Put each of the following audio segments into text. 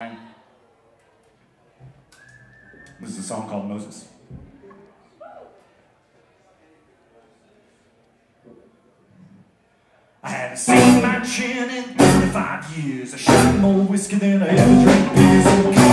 This is a song called Moses. I haven't seen my chin in 35 years. I shot more whiskey than I ever drank beer. So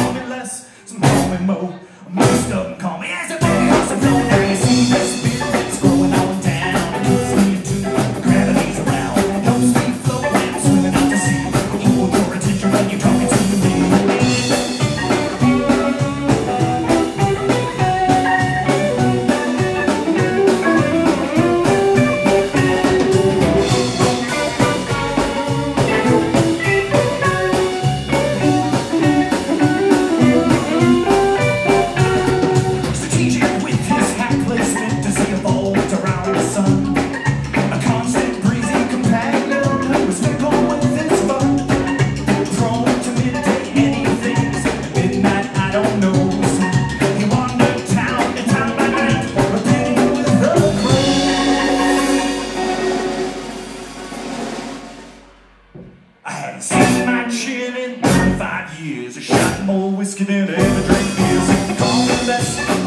right Since my chin in 35 years I shot more whiskey than I ever drank beer call me best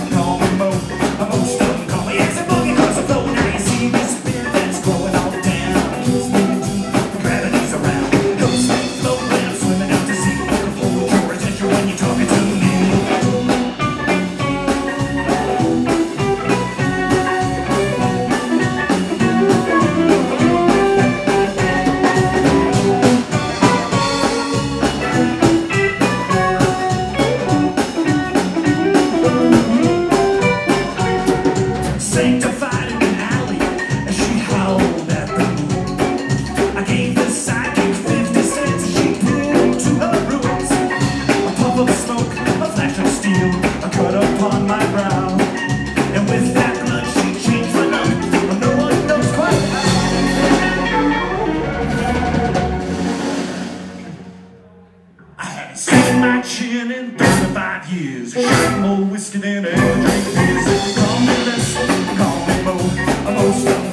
in the alley as she howled at the. I gave the psychic 50 cents she did to her ruins. A puff of smoke, a flash of steel, a cut upon my brow. And with that blood she changed my name, but no one knows quite how. I haven't seen my chin in 35 years. I more whiskey than ever drink beers. Call me less. a.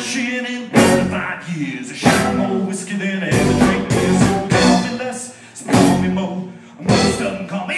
shit in 35 years. I shot more whiskey than I ever drank so call me less, so call me more. Most of them call me